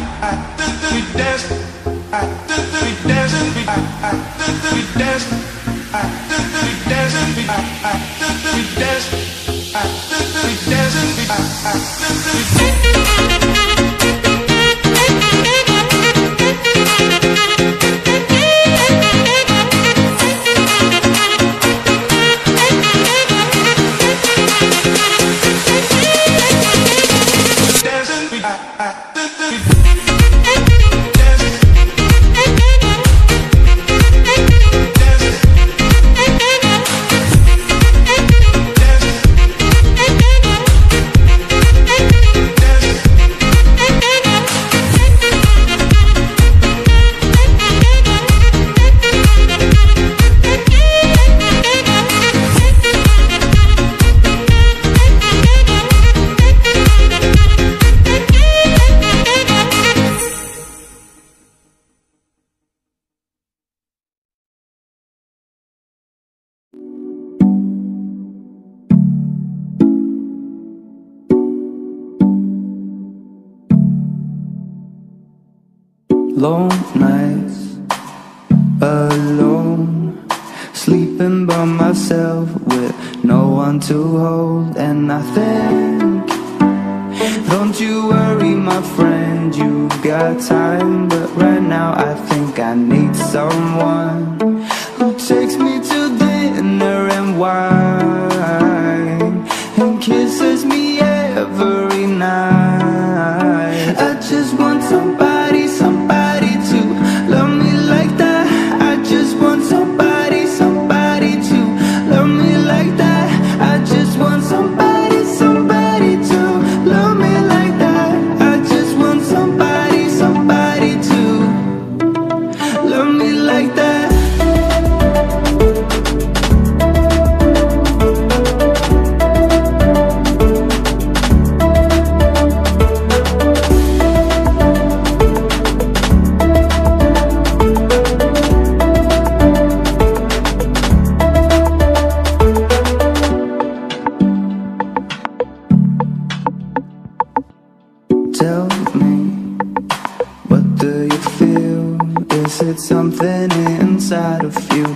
I, I. long nights alone. Sleeping by myself with no one to hold. And I think, don't you worry my friend You've got time, but right now I think I need someone. aceitei. inside of you.